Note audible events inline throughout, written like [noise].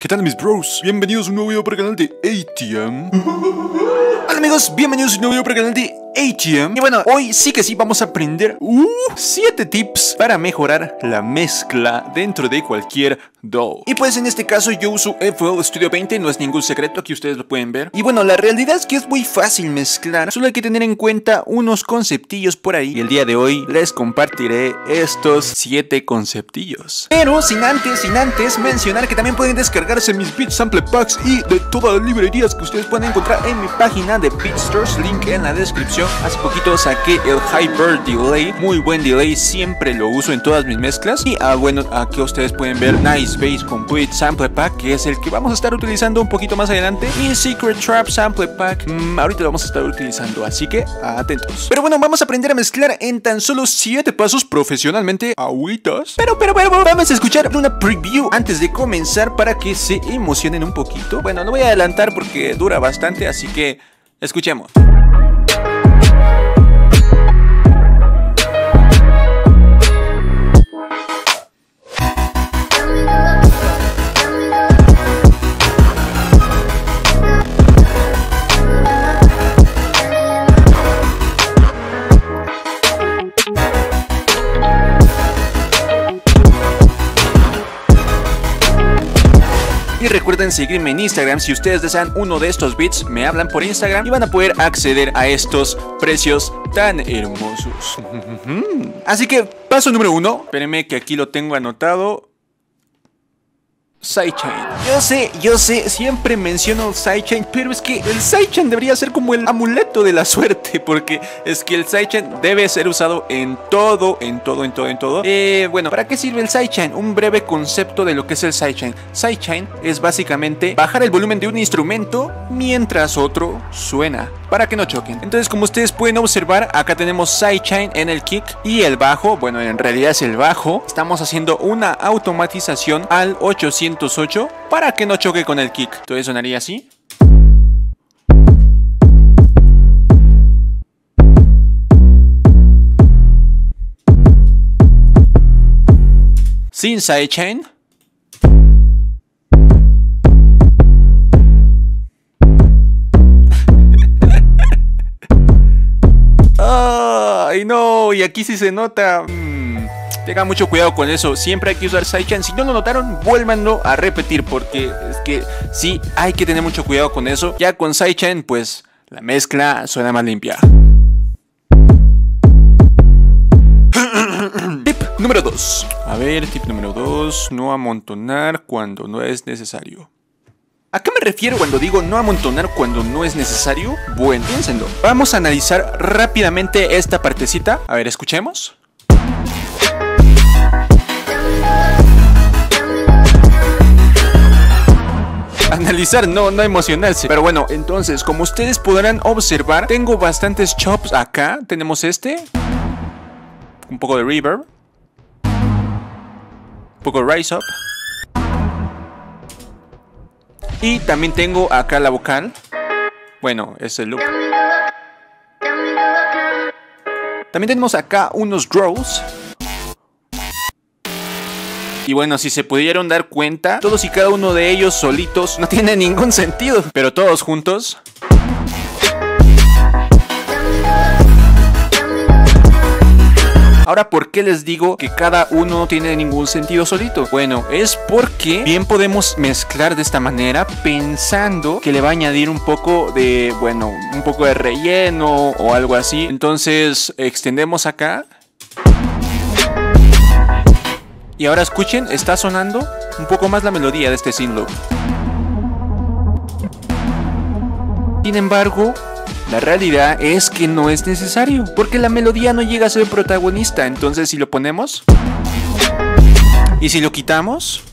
¿Qué tal mis bros? Bienvenidos a un nuevo video para el canal de ATM [laughs] Hola amigos, bienvenidos a un nuevo video para el canal de ATM Y bueno, hoy sí que sí vamos a aprender 7 tips para mejorar la mezcla dentro de cualquier DAW Y pues en este caso yo uso FL Studio 20, no es ningún secreto, aquí ustedes lo pueden ver. Y bueno, la realidad es que es muy fácil mezclar, solo hay que tener en cuenta unos conceptillos por ahí. Y el día de hoy les compartiré estos 7 conceptillos. Pero sin antes, sin antes mencionar que también pueden descargarse mis Beat Sample Packs Y de todas las librerías que ustedes pueden encontrar en mi página de BeatStars, link en la descripción Hace poquito saqué el Hyper Delay, muy buen delay, siempre lo uso en todas mis mezclas. Y ah, bueno, aquí ustedes pueden ver Nice Bass Complete Sample Pack, que es el que vamos a estar utilizando un poquito más adelante. Y Secret Trap Sample Pack, mm, ahorita lo vamos a estar utilizando, así que atentos. Pero bueno, vamos a aprender a mezclar en tan solo 7 pasos profesionalmente agüitas. Pero, pero, pero, vamos a escuchar una preview antes de comenzar para que se emocionen un poquito. Bueno, no voy a adelantar porque dura bastante, así que escuchemos. Seguirme en Instagram si ustedes desean uno de estos beats, me hablan por Instagram y van a poder acceder a estos precios tan hermosos. [laughs] Así que paso número uno, espérenme que aquí lo tengo anotado. Sidechain. Yo sé, yo sé, siempre menciono sidechain, pero es que el sidechain debería ser como el amuleto de la suerte, porque es que el sidechain debe ser usado en todo, en todo, en todo, en todo. Eh, bueno, ¿para qué sirve el sidechain? Un breve concepto de lo que es el sidechain. Sidechain es básicamente bajar el volumen de un instrumento mientras otro suena, para que no choquen. Entonces, como ustedes pueden observar, acá tenemos sidechain en el kick y el bajo, bueno, en realidad es el bajo. Estamos haciendo una automatización al 800 para que no choque con el kick. Entonces sonaría así. Sin sidechain. [laughs] Ay, no, y aquí sí se nota. Tengan mucho cuidado con eso. Siempre hay que usar sidechain. Si no lo notaron, vuélvanlo a repetir. Porque es que sí, hay que tener mucho cuidado con eso. Ya con sidechain, pues la mezcla suena más limpia. [coughs] tip número 2. A ver, tip número 2. No amontonar cuando no es necesario. ¿A qué me refiero cuando digo no amontonar cuando no es necesario? Bueno, piénsenlo. Vamos a analizar rápidamente esta partecita. A ver, escuchemos. Analizar, no, no emocionarse. Pero bueno, entonces, como ustedes podrán observar, tengo bastantes chops acá. Tenemos este. Un poco de reverb. Un poco de rise up. Y también tengo acá la vocal. Bueno, es el loop. También tenemos acá unos growls. Y bueno, si se pudieron dar cuenta, todos y cada uno de ellos solitos no tiene ningún sentido. Pero todos juntos... Ahora, ¿por qué les digo que cada uno no tiene ningún sentido solito? Bueno, es porque bien podemos mezclar de esta manera pensando que le va a añadir un poco de, bueno, un poco de relleno o algo así. Entonces, extendemos acá y ahora escuchen, está sonando un poco más la melodía de este synth Sin embargo, la realidad es que no es necesario, porque la melodía no llega a ser protagonista. Entonces, si lo ponemos y si lo quitamos,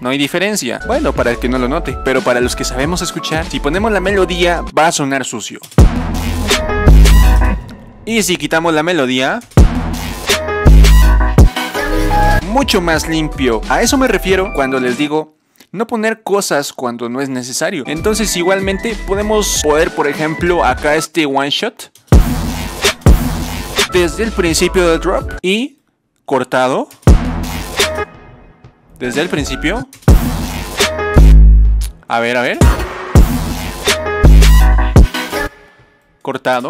no hay diferencia. Bueno, para el que no lo note, pero para los que sabemos escuchar, si ponemos la melodía, va a sonar sucio. Y si quitamos la melodía, mucho más limpio. A eso me refiero cuando les digo no poner cosas cuando no es necesario. Entonces igualmente podemos poner por ejemplo acá este one shot desde el principio del drop y cortado desde el principio A ver, a ver. Cortado.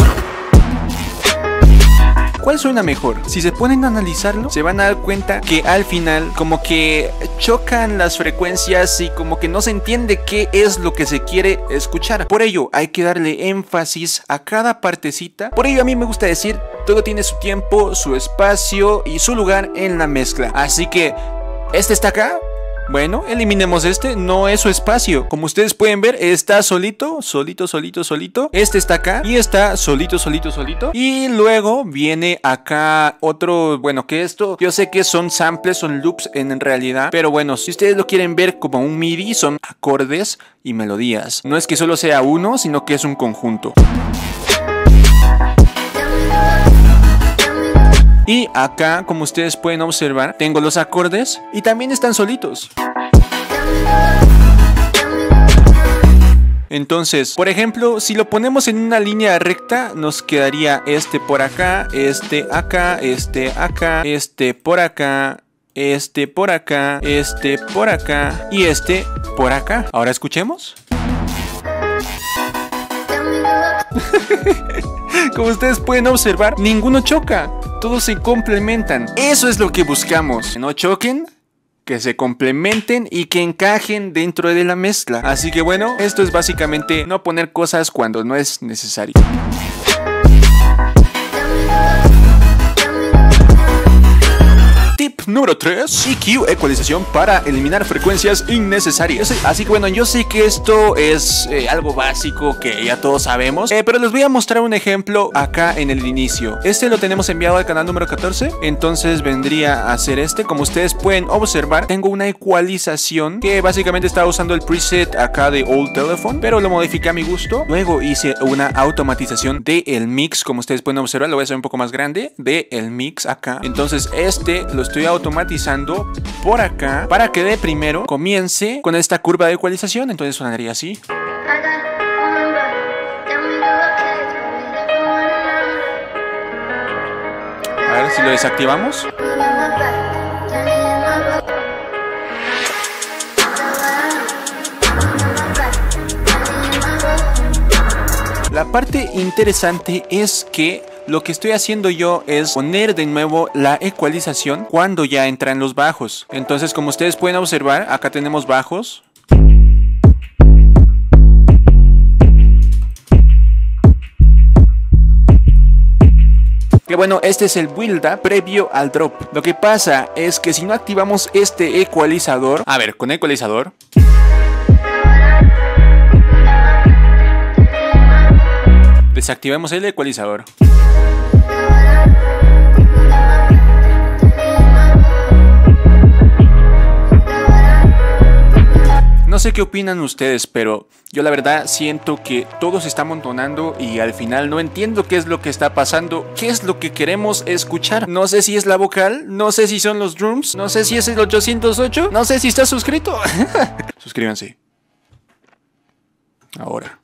¿Cuál suena mejor? Si se ponen a analizarlo, se van a dar cuenta que al final como que chocan las frecuencias y como que no se entiende qué es lo que se quiere escuchar. Por ello, hay que darle énfasis a cada partecita. Por ello, a mí me gusta decir, todo tiene su tiempo, su espacio y su lugar en la mezcla. Así que, este está acá, bueno, eliminemos este, no es su espacio. Como ustedes pueden ver, está solito, solito, solito, solito. Este está acá y está solito, solito, solito. Y luego viene acá otro, bueno, que esto, yo sé que son samples, son loops en realidad. Pero bueno, si ustedes lo quieren ver como un MIDI, son acordes y melodías. No es que solo sea uno, sino que es un conjunto. Y acá, como ustedes pueden observar, tengo los acordes y también están solitos. Entonces, por ejemplo, si lo ponemos en una línea recta, nos quedaría este por acá, este acá, este acá, este por acá, este por acá, este por acá y este por acá. Ahora escuchemos. [laughs] Como ustedes pueden observar, ninguno choca. Todos se complementan. Eso es lo que buscamos. Que no choquen, que se complementen y que encajen dentro de la mezcla. Así que bueno, esto es básicamente no poner cosas cuando no es necesario. Número 3, EQ, ecualización para eliminar frecuencias innecesarias. Así que bueno, yo sé que esto es eh, algo básico que ya todos sabemos, eh, pero les voy a mostrar un ejemplo acá en el inicio. Este lo tenemos enviado al canal número 14, entonces vendría a ser este. Como ustedes pueden observar, tengo una ecualización que básicamente estaba usando el preset acá de Old Telephone, pero lo modifiqué a mi gusto. Luego hice una automatización del el mix, como ustedes pueden observar, lo voy a hacer un poco más grande, de el mix acá. Entonces este lo estoy automatizando por acá para que de primero comience con esta curva de ecualización. Entonces sonaría así. A ver si lo desactivamos. La parte interesante es que lo que estoy haciendo yo es poner de nuevo la ecualización cuando ya entran los bajos. Entonces, como ustedes pueden observar, acá tenemos bajos. Que bueno, este es el build up previo al drop. Lo que pasa es que si no activamos este ecualizador... A ver, con ecualizador... Desactivemos el ecualizador. No sé qué opinan ustedes, pero yo la verdad siento que todo se está amontonando y al final no entiendo qué es lo que está pasando, qué es lo que queremos escuchar. No sé si es la vocal, no sé si son los drums, no sé si es el 808, no sé si está suscrito. [laughs] Suscríbanse. Ahora.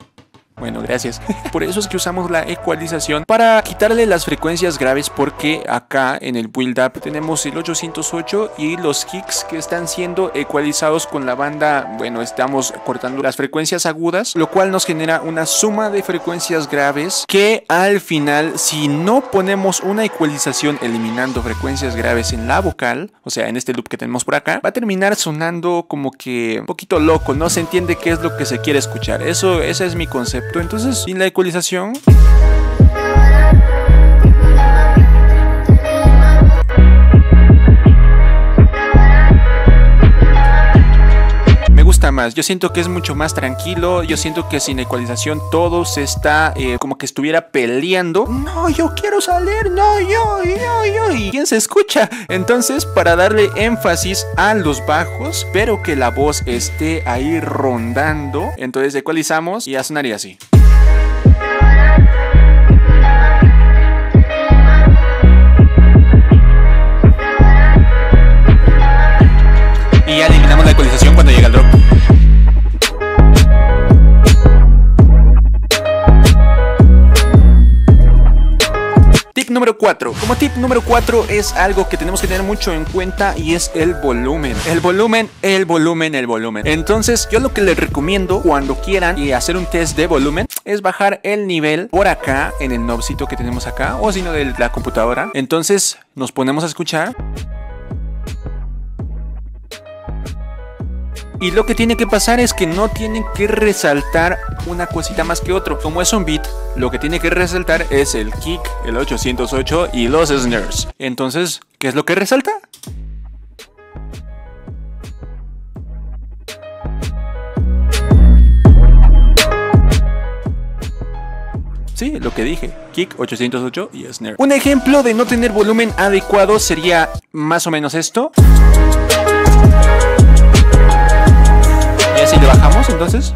Bueno, gracias. [laughs] Por eso es que usamos la ecualización para quitarle las frecuencias graves porque acá en el build up tenemos el 808 y los kicks que están siendo ecualizados con la banda, bueno, estamos cortando las frecuencias agudas, lo cual nos genera una suma de frecuencias graves que al final si no ponemos una ecualización eliminando frecuencias graves en la vocal, o sea, en este loop que tenemos por acá, va a terminar sonando como que un poquito loco, no se entiende qué es lo que se quiere escuchar. Eso ese es mi concepto entonces, sin la ecualización... yo siento que es mucho más tranquilo, yo siento que sin ecualización todo se está eh, como que estuviera peleando. No, yo quiero salir, no, yo, yo, yo. ¿Y quién se escucha? Entonces, para darle énfasis a los bajos, pero que la voz esté ahí rondando, entonces ecualizamos y ya sonaría así. 4. Como tip número 4 es algo que tenemos que tener mucho en cuenta y es el volumen. El volumen, el volumen, el volumen. Entonces yo lo que les recomiendo cuando quieran y hacer un test de volumen es bajar el nivel por acá en el knobcito que tenemos acá o si no de la computadora. Entonces nos ponemos a escuchar. Y lo que tiene que pasar es que no tienen que resaltar una cosita más que otro. Como es un beat, lo que tiene que resaltar es el kick, el 808 y los snares. Entonces, ¿qué es lo que resalta? Sí, lo que dije, kick 808 y snare. Un ejemplo de no tener volumen adecuado sería más o menos esto. Si le bajamos entonces?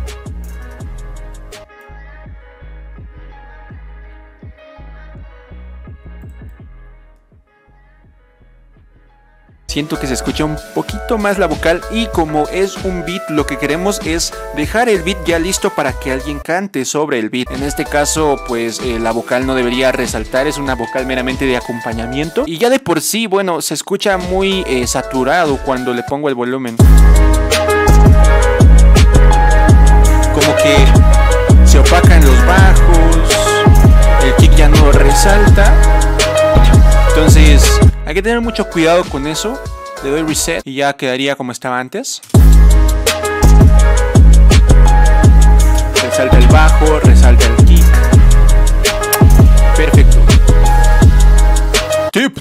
Siento que se escucha un poquito más la vocal y como es un beat lo que queremos es dejar el beat ya listo para que alguien cante sobre el beat. En este caso pues eh, la vocal no debería resaltar, es una vocal meramente de acompañamiento y ya de por sí bueno se escucha muy eh, saturado cuando le pongo el volumen que se opacan los bajos, el kick ya no resalta. Entonces hay que tener mucho cuidado con eso. Le doy reset y ya quedaría como estaba antes. Resalta el bajo, resalta el kick. Perfecto.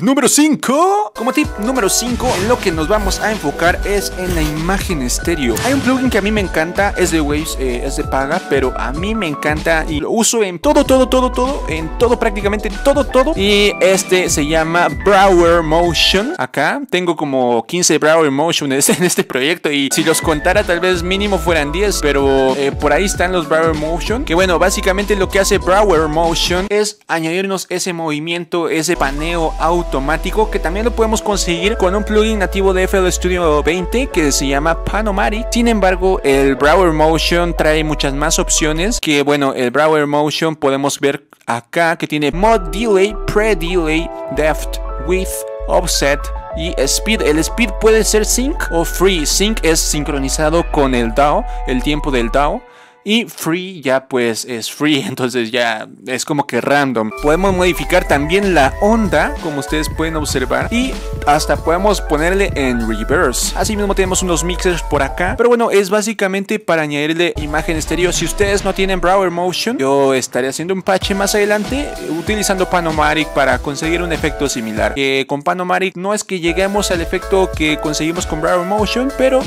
Número 5. Como tip número 5, en lo que nos vamos a enfocar es en la imagen estéreo. Hay un plugin que a mí me encanta, es de Waves, eh, es de paga, pero a mí me encanta y lo uso en todo, todo, todo, todo, en todo, prácticamente todo, todo. Y este se llama Brower Motion. Acá tengo como 15 Brower Motion [laughs] en este proyecto y si los contara tal vez mínimo fueran 10, pero eh, por ahí están los Brower Motion. Que bueno, básicamente lo que hace Brower Motion es añadirnos ese movimiento, ese paneo automático que también lo podemos conseguir con un plugin nativo de FL Studio 20 que se llama Panomatic. Sin embargo, el Brower Motion trae muchas más opciones que bueno, el Brower Motion podemos ver acá que tiene Mod Delay, Pre-Delay, Depth, Width, Offset, y speed. El speed puede ser sync o free. Sync es sincronizado con el DAO, el tiempo del DAO. Y free ya pues es free, [laughs] entonces ya es como que random. Podemos modificar también la onda, como ustedes pueden observar. Y hasta podemos ponerle en reverse. Así mismo tenemos unos mixers por acá. Pero bueno, es básicamente para añadirle imagen estéreo. Si ustedes no tienen Brower Motion, yo estaré haciendo un patch más adelante utilizando Panomatic para conseguir un efecto similar. Que con Panomatic no es que lleguemos al efecto que conseguimos con Brower Motion, pero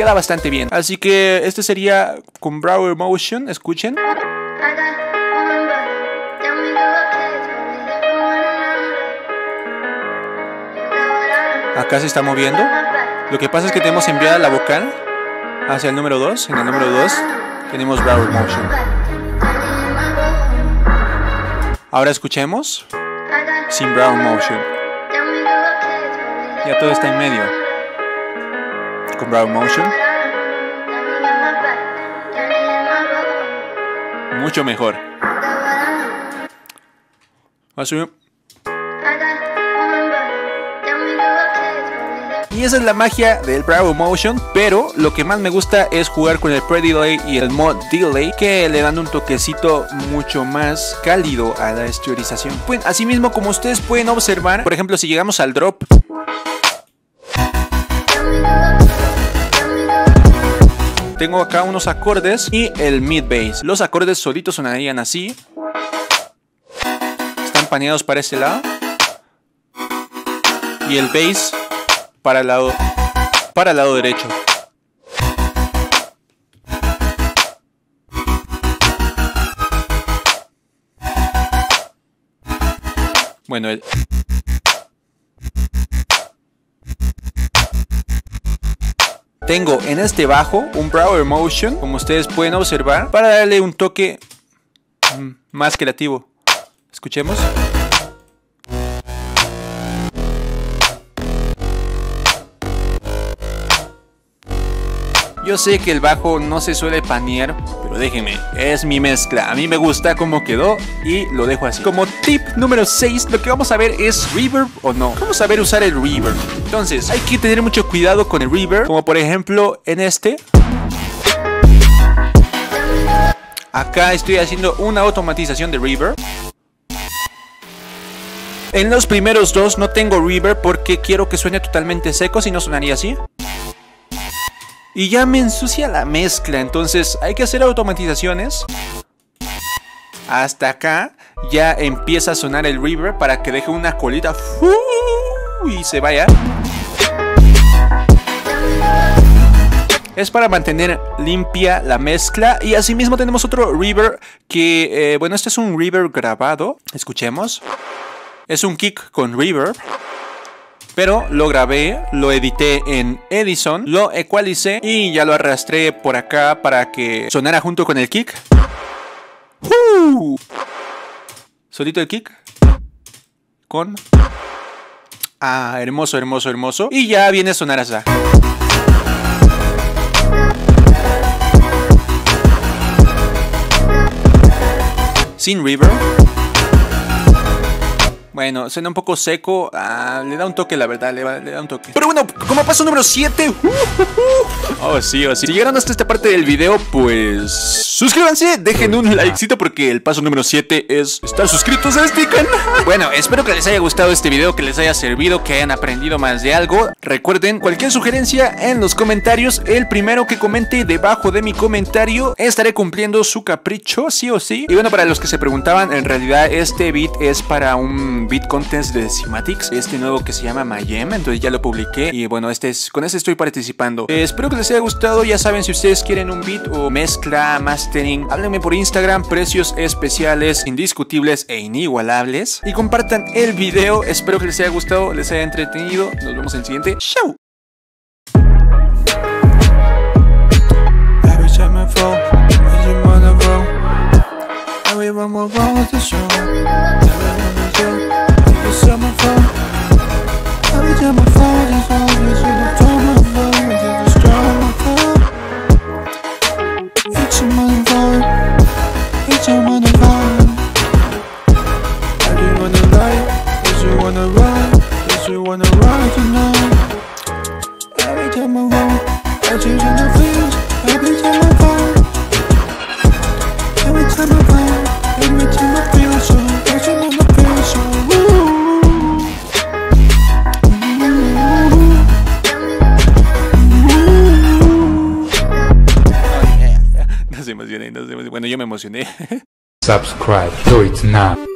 queda bastante bien. Así que este sería con Brower Motion, escuchen. Acá se está moviendo. Lo que pasa es que tenemos enviada la vocal hacia el número 2. En el número 2 tenemos Brower Motion. Ahora escuchemos sin Brower Motion. Ya todo está en medio con Brown Motion. Mucho mejor. Y esa es la magia del Bravo Motion, pero lo que más me gusta es jugar con el Pre-Delay y el Mod Delay, que le dan un toquecito mucho más cálido a la esterilización. Pues, asimismo, como ustedes pueden observar, por ejemplo, si llegamos al drop, tengo acá unos acordes y el mid bass. Los acordes solitos sonarían así. Están paneados para ese lado. Y el bass para el lado, para el lado derecho. Bueno, el... Tengo en este bajo un Brower Motion, como ustedes pueden observar, para darle un toque mm, más creativo. Escuchemos. Yo sé que el bajo no se suele panear, Pero déjenme, es mi mezcla. A mí me gusta cómo quedó y lo dejo así. Como tip número 6, lo que vamos a ver es reverb o no. Vamos a ver usar el reverb. Entonces, hay que tener mucho cuidado con el reverb. Como por ejemplo en este. Acá estoy haciendo una automatización de reverb. En los primeros dos no tengo reverb porque quiero que suene totalmente seco, si no sonaría así. Y ya me ensucia la mezcla, entonces hay que hacer automatizaciones. Hasta acá ya empieza a sonar el reverb para que deje una colita y se vaya. Es para mantener limpia la mezcla y asimismo tenemos otro reverb que, eh, bueno, este es un reverb grabado. Escuchemos. Es un kick con reverb. Pero lo grabé, lo edité en Edison, lo ecualicé y ya lo arrastré por acá para que sonara junto con el kick. ¡Uh! Solito el kick. Con... Ah, hermoso, hermoso, hermoso. Y ya viene a sonar así. Sin reverb. Bueno, suena un poco seco. Ah, le da un toque, la verdad, le, da un toque. Pero bueno, como paso número 7. oh, sí, oh, sí. Si llegaron hasta esta parte del video, pues. Suscríbanse, dejen un likecito porque el paso número 7 es estar suscritos a este canal. Bueno, espero que les haya gustado este video, que les haya servido, que hayan aprendido más de algo. Recuerden, cualquier sugerencia en los comentarios, el primero que comente debajo de mi comentario, estaré cumpliendo su capricho, sí o sí. Y bueno, para los que se preguntaban, en realidad este beat es para un beat contest de Cymatics, este nuevo que se llama Mayem, entonces ya lo publiqué y bueno, este es, con este estoy participando. Eh, espero que les haya gustado, ya saben si ustedes quieren un beat o mezcla, mastering, háblenme por Instagram, precios especiales, indiscutibles e inigualables y compartan el video, espero que les haya gustado, les haya entretenido, nos vemos en el siguiente, ¡chao! 什么风 baby. Me emocioné. [laughs] Subscribe, do it now.